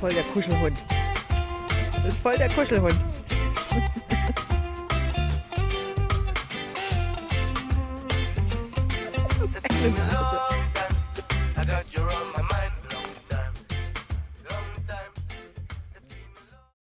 voll der Kuschelhund. Das ist voll der Kuschelhund. completely the opposite.